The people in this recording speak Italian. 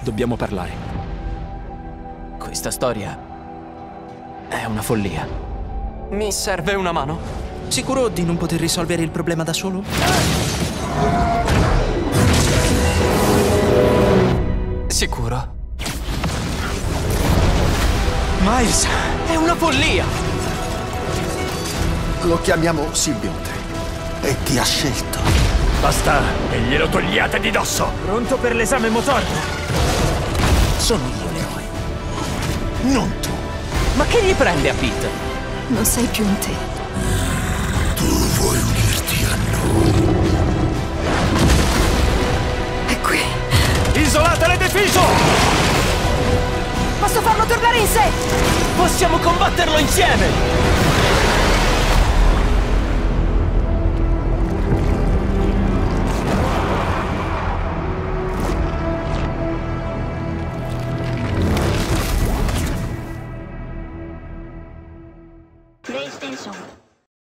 Dobbiamo parlare. Questa storia è una follia. Mi serve una mano? Sicuro di non poter risolvere il problema da solo? Sicuro. Miles, è una follia! Lo chiamiamo simbionte. E ti ha scelto. Basta e glielo togliate di dosso! Pronto per l'esame motorico? Sono io l'eroe. Non tu. Ma che gli prende a Pete? Non sei più un te. Tu vuoi unirti a noi. È qui. Isolate l'edificio! Posso farlo tornare in sé! Possiamo combatterlo insieme! station.